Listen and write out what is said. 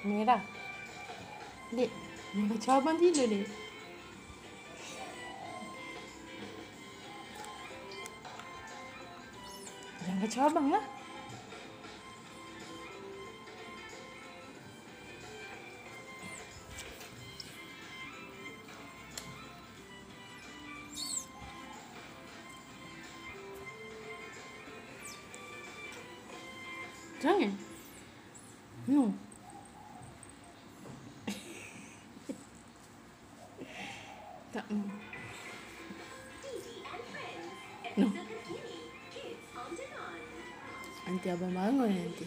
Merah. Dek, jangan kacau abang tidur, dek. Jangan kacau abang lah. Jangan. No. Tak mau. No. Nanti abang bangun nanti.